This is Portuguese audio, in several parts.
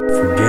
Forget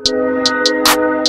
Música